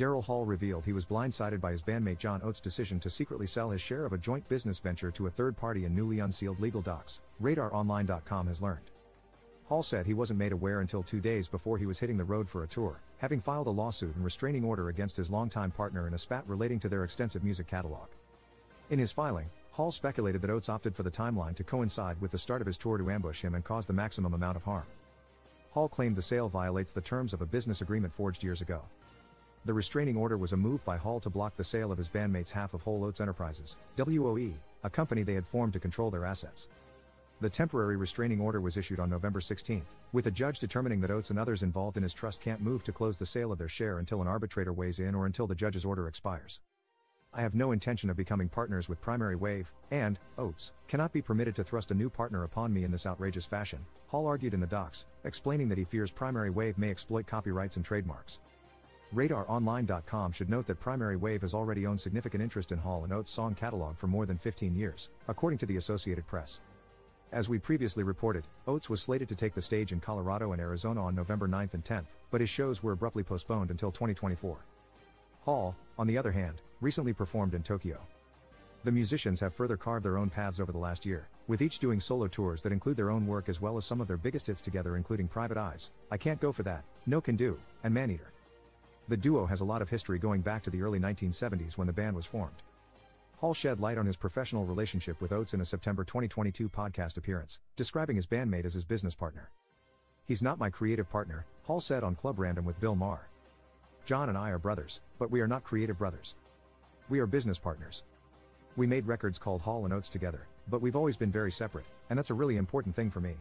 Daryl Hall revealed he was blindsided by his bandmate John Oates' decision to secretly sell his share of a joint business venture to a third party in newly unsealed legal docs, RadarOnline.com has learned. Hall said he wasn't made aware until two days before he was hitting the road for a tour, having filed a lawsuit and restraining order against his longtime partner in a spat relating to their extensive music catalog. In his filing, Hall speculated that Oates opted for the timeline to coincide with the start of his tour to ambush him and cause the maximum amount of harm. Hall claimed the sale violates the terms of a business agreement forged years ago. The restraining order was a move by Hall to block the sale of his bandmates half of Whole Oats Enterprises, WOE, a company they had formed to control their assets. The temporary restraining order was issued on November 16, with a judge determining that Oates and others involved in his trust can't move to close the sale of their share until an arbitrator weighs in or until the judge's order expires. I have no intention of becoming partners with Primary Wave, and, Oates, cannot be permitted to thrust a new partner upon me in this outrageous fashion, Hall argued in the docs, explaining that he fears Primary Wave may exploit copyrights and trademarks. RadarOnline.com should note that Primary Wave has already owned significant interest in Hall and Oates' song catalog for more than 15 years, according to the Associated Press. As we previously reported, Oates was slated to take the stage in Colorado and Arizona on November 9th and 10th, but his shows were abruptly postponed until 2024. Hall, on the other hand, recently performed in Tokyo. The musicians have further carved their own paths over the last year, with each doing solo tours that include their own work as well as some of their biggest hits together, including Private Eyes, I Can't Go For That, No Can Do, and Maneater. The duo has a lot of history going back to the early 1970s when the band was formed. Hall shed light on his professional relationship with Oates in a September 2022 podcast appearance, describing his bandmate as his business partner. He's not my creative partner, Hall said on Club Random with Bill Maher. John and I are brothers, but we are not creative brothers. We are business partners. We made records called Hall and Oates together, but we've always been very separate, and that's a really important thing for me.